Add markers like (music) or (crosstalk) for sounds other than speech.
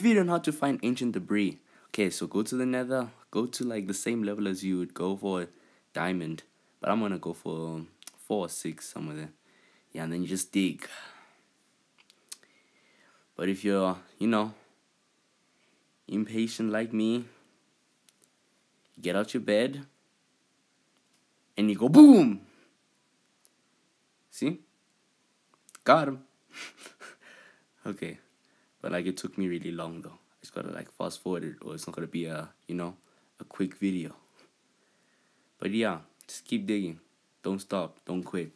video on how to find ancient debris. Okay, so go to the nether, go to like the same level as you would go for diamond. But I'm gonna go for four or six, somewhere there. Yeah, and then you just dig. But if you're, you know, impatient like me, get out your bed and you go boom. See? Got him. (laughs) okay. But like it took me really long though. I just gotta like fast forward it or it's not gonna be a you know a quick video. But yeah, just keep digging. Don't stop. Don't quit.